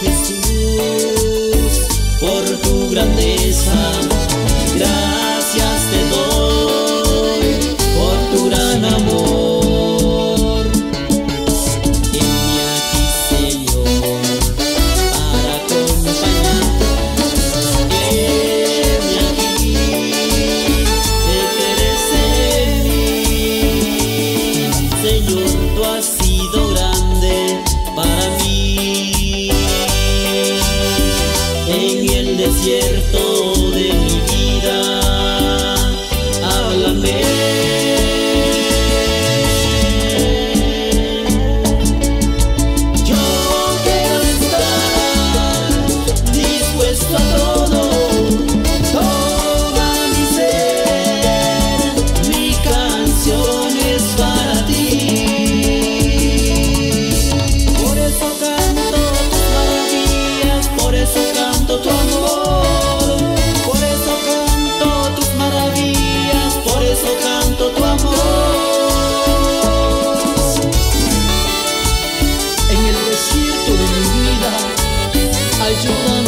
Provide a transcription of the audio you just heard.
Jesús, por tu grandeza. desierto acıdan